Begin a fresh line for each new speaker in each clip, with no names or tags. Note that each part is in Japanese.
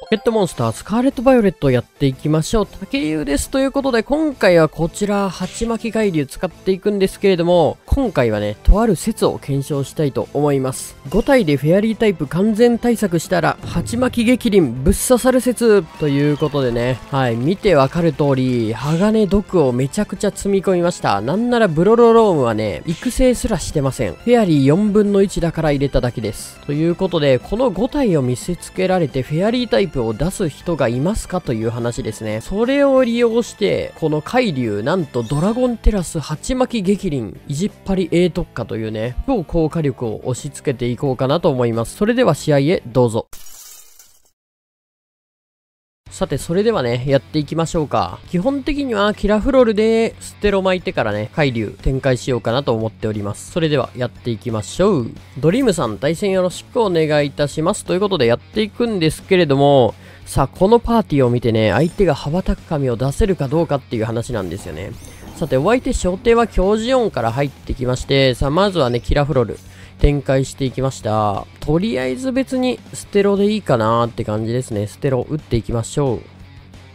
ポケットモンスタースカーレットバイオレットをやっていきましょう。竹優です。ということで、今回はこちら、鉢巻き海流使っていくんですけれども、今回はね、とある説を検証したいと思います。5体でフェアリータイプ完全対策したら、鉢巻き激鱗ぶっ刺さる説ということでね、はい、見てわかる通り、鋼毒をめちゃくちゃ積み込みました。なんならブロロロームはね、育成すらしてません。フェアリー4分の1だから入れただけです。ということで、この5体を見せつけられてフェアリータイプイプを出す人がいますかという話ですね。それを利用して、この海流、なんとドラゴンテラス鉢巻き激鱗、いじっぱり A 特化というね、超効果力を押し付けていこうかなと思います。それでは試合へどうぞ。さて、それではね、やっていきましょうか。基本的にはキラフロルでステロ巻いてからね、海流展開しようかなと思っております。それではやっていきましょう。ドリームさん、対戦よろしくお願いいたします。ということでやっていくんですけれども、さあ、このパーティーを見てね、相手が羽ばたく髪を出せるかどうかっていう話なんですよね。さて、お相手、小手は強ジオンから入ってきまして、さあ、まずはね、キラフロル。展開していきました。とりあえず別にステロでいいかなーって感じですね。ステロ打っていきましょう。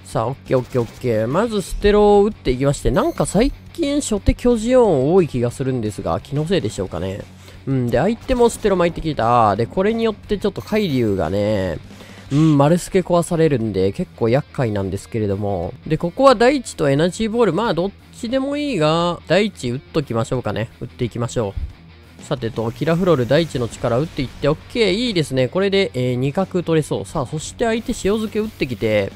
さあ、オッケーオッケーオッケー。まずステロを打っていきまして、なんか最近初手巨ジオン多い気がするんですが、気のせいでしょうかね。うん、で、相手もステロ巻いてきた。で、これによってちょっと海流がね、うん、丸スケ壊されるんで、結構厄介なんですけれども。で、ここは大地とエナジーボール。まあ、どっちでもいいが、大地打っときましょうかね。打っていきましょう。さてと、キラフロール大地の力打っていって、オッケー、いいですね。これで、えー、2角取れそう。さあ、そして相手塩漬け打ってきて、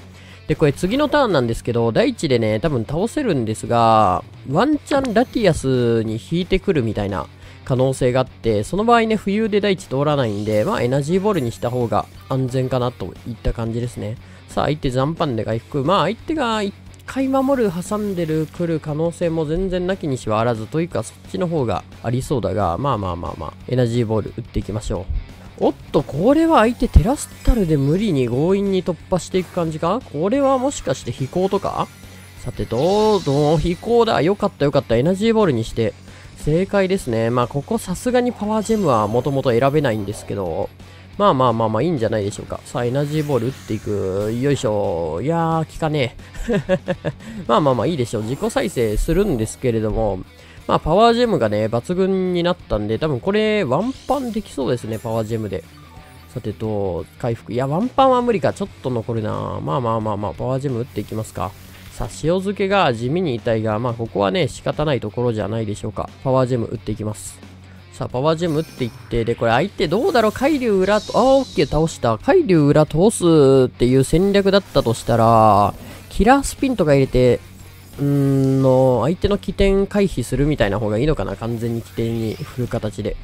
で、これ次のターンなんですけど、大地でね、多分倒せるんですが、ワンチャンラティアスに引いてくるみたいな可能性があって、その場合ね、冬で大地通らないんで、まあエナジーボールにした方が安全かなといった感じですね。さあ、相手残飯で回復。まあ相手が回守る挟んでる来る可能性も全然なきにしはあらずというかそっちの方がありそうだがまあまあまあまあ。エナジーボール打っていきましょう。おっとこれは相手テラスタルで無理に強引に突破していく感じか？これはもしかして飛行とか？さてどうぞ飛行だよかったよかったエナジーボールにして正解ですねまあここさすがにパワージェムはもともと選べないんですけどまあまあまあまあいいんじゃないでしょうか。さあ、エナジーボール打っていく。よいしょ。いやー、効かねえ。まあまあまあいいでしょう。自己再生するんですけれども、まあパワージェムがね、抜群になったんで、多分これワンパンできそうですね、パワージェムで。さてと、回復。いや、ワンパンは無理か。ちょっと残るな。まあまあまあまあ、パワージェム打っていきますか。さあ、塩漬けが地味に痛いが、まあここはね、仕方ないところじゃないでしょうか。パワージェム打っていきます。さあ、パワージェムっていって、で、これ相手どうだろう?海流裏と、あー、オッケー倒した。海流裏通すっていう戦略だったとしたら、キラースピンとか入れて、うーんの、相手の起点回避するみたいな方がいいのかな完全に起点に振る形で。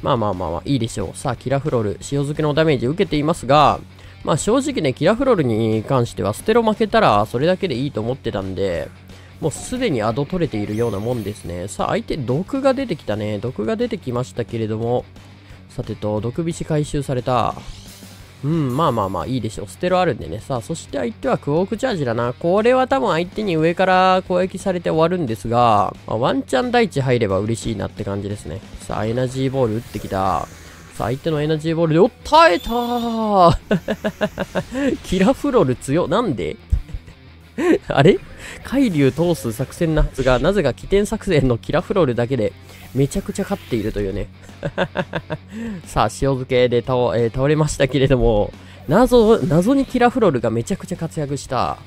まあまあまあまあ、いいでしょう。さあ、キラフロール、塩漬けのダメージ受けていますが、まあ正直ね、キラフロールに関しては、ステロ負けたらそれだけでいいと思ってたんで、もうすでにアド取れているようなもんですね。さあ、相手、毒が出てきたね。毒が出てきましたけれども、さてと、毒菱回収された。うん、まあまあまあ、いいでしょう。ステロあるんでね。さあ、そして相手はクォークチャージだな。これは多分相手に上から攻撃されて終わるんですが、まあ、ワンチャン大地入れば嬉しいなって感じですね。さあ、エナジーボール打ってきた。さあ、相手のエナジーボールで、おっ、耐えたー キラフロル強。なんで？あれ？海流通す作戦なはずが、なぜか起点作戦のキラフロールだけでめちゃくちゃ勝っているというね。さあ、塩漬けで倒,、えー、倒れましたけれども、謎、謎にキラフロールがめちゃくちゃ活躍した。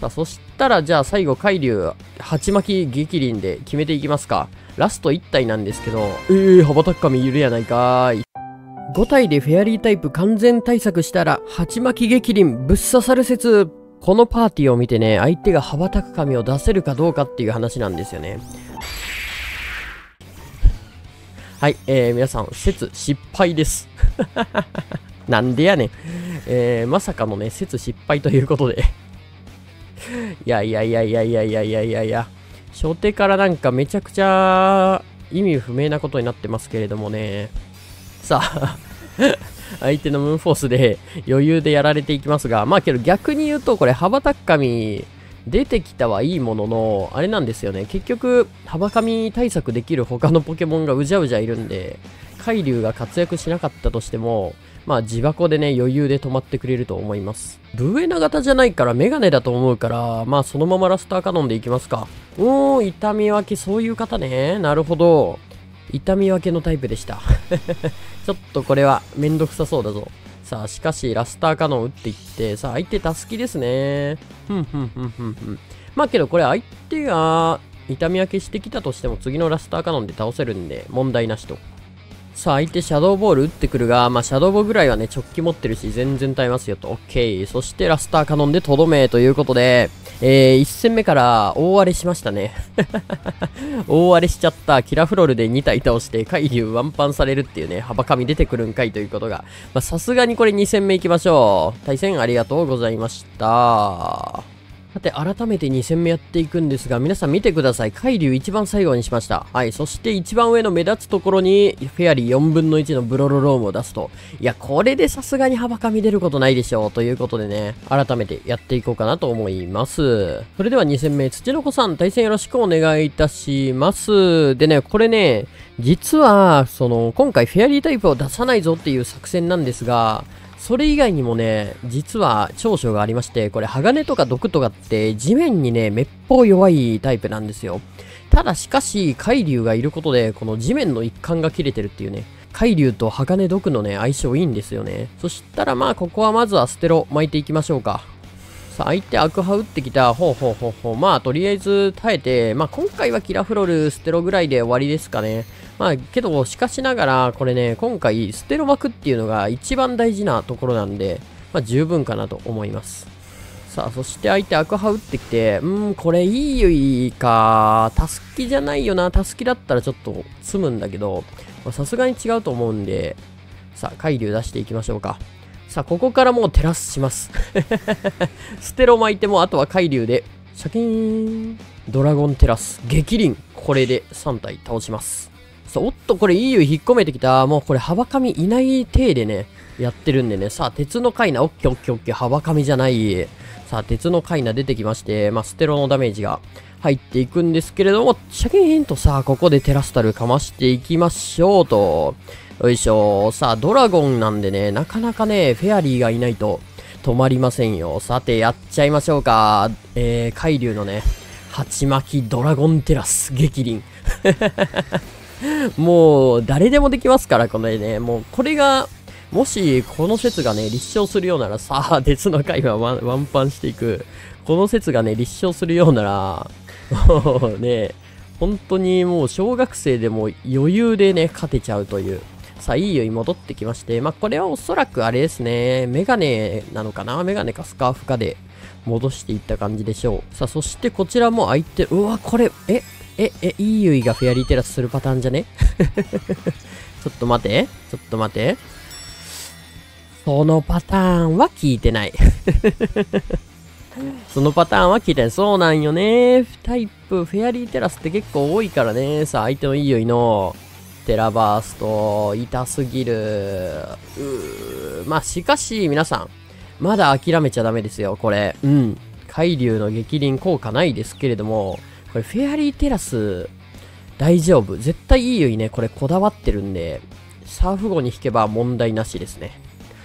さあ、そしたら、じゃあ最後、海流、鉢巻き激鱗で決めていきますか。ラスト1体なんですけど、えー、羽ばたく髪いるやないかーい。5体でフェアリータイプ完全対策したら、鉢巻き激鱗ぶっ刺さる説。このパーティーを見てね、相手が羽ばたく髪を出せるかどうかっていう話なんですよね。はい、えー、皆さん、説失敗です。なんでやねん。えー、まさかのね、説失敗ということでいやいやいやいやいやいやいやいやいや。初手からなんかめちゃくちゃ意味不明なことになってますけれどもね。さあ相手のムーンフォースで余裕でやられていきますが、まあけど逆に言うとこれ羽ばたく神出てきたはいいものの、あれなんですよね。結局、羽ばかみ対策できる他のポケモンがうじゃうじゃいるんで、海流が活躍しなかったとしても、まあ自箱でね、余裕で止まってくれると思います。ブエナ型じゃないからメガネだと思うから、まあそのままラスターカノンでいきますか。おー、痛み分け、そういう方ね。なるほど。痛み分けのタイプでした。ちょっとこれはめんどくさそうだぞ。さあ、しかし、ラスターカノン打っていって、さあ、相手助きですね。ふんふんふんふんふん。まあけど、これ相手が痛み分けしてきたとしても次のラスターカノンで倒せるんで、問題なしと。さあ、相手シャドーボール打ってくるが、まあ、シャドーボーぐらいはね、直帰持ってるし、全然耐えますよと。オッケー。そして、ラスターカノンでとどめということで、えー、1戦目から大荒れしましたね。大荒れしちゃった。キラフロールで2体倒して、海流ワンパンされるっていうね、幅紙出てくるんかいということが。まさすがにこれ2戦目行きましょう。対戦ありがとうございました。さて、改めて2戦目やっていくんですが、皆さん見てください。海流一番最後にしました。はい。そして一番上の目立つところに、フェアリー4分の1のブロロロームを出すと。いや、これでさすがに幅紙出ることないでしょう。ということでね、改めてやっていこうかなと思います。それでは2戦目、土の子さん、対戦よろしくお願いいたします。でね、これね、実は、その、今回フェアリータイプを出さないぞっていう作戦なんですが、それ以外にもね、実は長所がありまして、これ鋼とか毒とかって地面にね、めっぽう弱いタイプなんですよ。ただしかし、海流がいることで、この地面の一環が切れてるっていうね、海流と鋼毒のね、相性いいんですよね。そしたらまあ、ここはまずはステロ巻いていきましょうか。さあ、相手アクハ打ってきた。ほうほうほうほう。まあ、とりあえず耐えて、まあ、今回はキラフロル、ステロぐらいで終わりですかね。まあ、けど、しかしながら、これね、今回、ステロ膜っていうのが一番大事なところなんで、まあ、十分かなと思います。さあ、そして相手アクハ打ってきて、うーん、これいいよいいか。タスキじゃないよな。タスキだったらちょっと積むんだけど、さすがに違うと思うんで、さあ、海流出していきましょうか。さあ、ここからもうテラスします。ステロ巻いても、あとは海流で、シャキーン。ドラゴンテラス、激輪。これで3体倒します。さあ、おっと、これ EU 引っ込めてきた。もうこれ幅紙いない体でね、やってるんでね。さあ、鉄のカイナ、オッケーオッケーオッケー、幅紙じゃない。さあ、鉄のカイナ出てきまして、まあ、ステロのダメージが入っていくんですけれども、シャキーンとさあ、ここでテラスタルかましていきましょうと。よいしょ。さあ、ドラゴンなんでね、なかなかね、フェアリーがいないと止まりませんよ。さて、やっちゃいましょうか。えー、海流のね、鉢巻きドラゴンテラス、激輪。もう、誰でもできますから、これね。もう、これが、もし、この説がね、立証するようなら、さあ、鉄の回はワンワンパンしていく。この説がね、立証するようなら、もうね、本当にもう小学生でも余裕でね、勝てちゃうという。さあ、いいよに戻ってきまして、まあ、これはおそらくあれですね、メガネなのかな？メガネかスカーフかで戻していった感じでしょう。さあ、そしてこちらも相手、うわ、これ、え、え、え、いいゆいがフェアリーテラスするパターンじゃね？ちょっと待て。ちょっと待て。そのパターンは聞いてない そのパターンは聞いてない。そうなんよね。タイプ、フェアリーテラスって結構多いからね。さあ、相手のいいゆいの、テラバースト、痛すぎる。うー。まあ、しかし、皆さん、まだ諦めちゃダメですよ、これ。うん。海流の激輪効果ないですけれども、これフェアリーテラス大丈夫。絶対いいよいね、これこだわってるんで、サーフ後に引けば問題なしですね。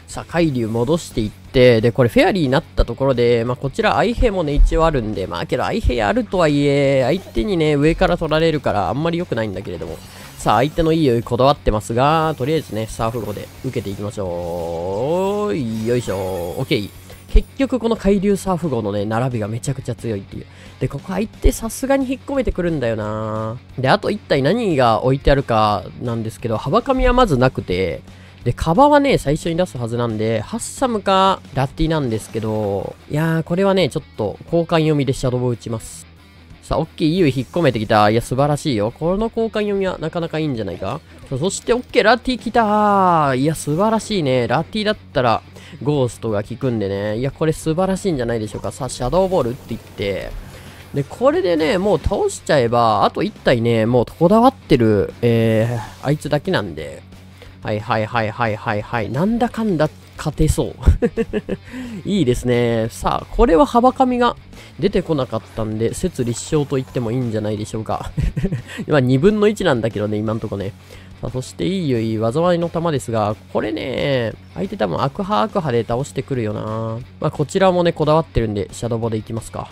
さあ、海流戻していって、で、これフェアリーになったところで、まあ、こちら、アイヘもね、一応あるんで、まあ、けど、アイヘあるとはいえ、相手にね、上から取られるから、あんまり良くないんだけれども。さあ、相手のいいよいこだわってますが、とりあえずね、サーフ後で受けていきましょう。よいしょ。オッケー。結局この海流サーフ号のね、並びがめちゃくちゃ強いっていう。で、ここ入ってさすがに引っ込めてくるんだよなで、あと一体何が置いてあるかなんですけど、幅紙はまずなくて、で、カバはね、最初に出すはずなんで、ハッサムかラッティなんですけど、いやー、これはね、ちょっと交換読みでシャドウを打ちます。さあ、オッケー、いいよ、引っ込めてきた。いや、素晴らしいよ。この交換読みはなかなかいいんじゃないか？そして、オッケー、ラッティ来たいや、素晴らしいね。ラッティだったら、ゴーストが効くんでね。いや、これ素晴らしいんじゃないでしょうか。さあ、シャドーボールって言って、で、これでね、もう倒しちゃえば、あと1体ね、もうこだわってる、えー、あいつだけなんで。はいはいはいはいはいはい。なんだかんだ勝てそう。いいですね。さあ、これは幅紙が出てこなかったんで、説立証と言ってもいいんじゃないでしょうか。今2分の1なんだけどね、今んとこね。さあ、そしていいよいい災いの玉ですが、これね、相手多分悪派悪派で倒してくるよな。まあ、こちらもね、こだわってるんで、シャドボでいきますか。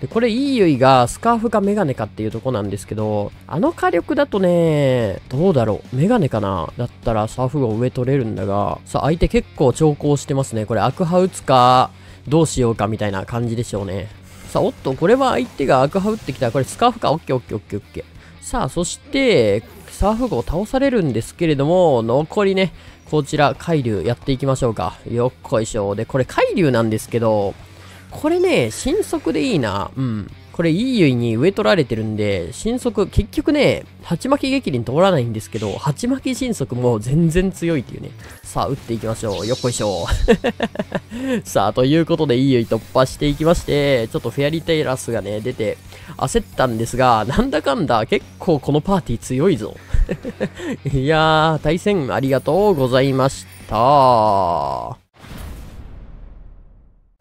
で、これ、いいゆいがスカーフかメガネかっていうとこなんですけど、あの火力だとね、どうだろう。メガネかなだったらサーフ号上取れるんだが、さあ、相手結構長考してますね。これ、悪派打つか、どうしようかみたいな感じでしょうね。さあ、おっと、これは相手が悪派打ってきたら、これスカーフか？オッケーオッケーオッケーオッケー。さあ、そして、サーフ号倒されるんですけれども、残りね、こちら、海流やっていきましょうか。よっこいしょ。で、これ海流なんですけど、これね、新速でいいな。うん。これ、いいゆいに上取られてるんで、新速、結局ね、鉢巻き激輪通らないんですけど、鉢巻き新速も全然強いっていうね。さあ、打っていきましょう。よっこいしょ。さあ、ということで、いいゆい突破していきまして、ちょっとフェアリーテイラスがね、出て、焦ったんですが、なんだかんだ、結構このパーティー強いぞ。いやー、対戦ありがとうございました。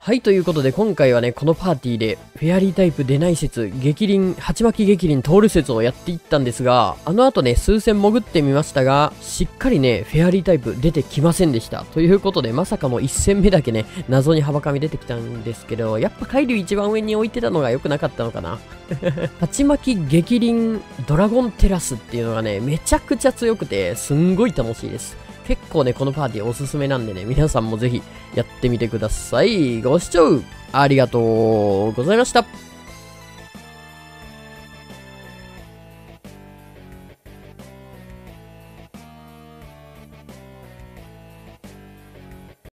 はい、ということで今回はね、このパーティーで、フェアリータイプ出ない説、激輪、鉢巻き激輪通る説をやっていったんですが、あの後ね、数戦潜ってみましたが、しっかりね、フェアリータイプ出てきませんでした。ということで、まさかの1戦目だけね、謎に幅み出てきたんですけど、やっぱ海流一番上に置いてたのが良くなかったのかな？鉢巻き激輪ドラゴンテラスっていうのがね、めちゃくちゃ強くて、すんごい楽しいです。結構ね、このパーティーおすすめなんでね、皆さんもぜひやってみてください。ご視聴ありがとうございました。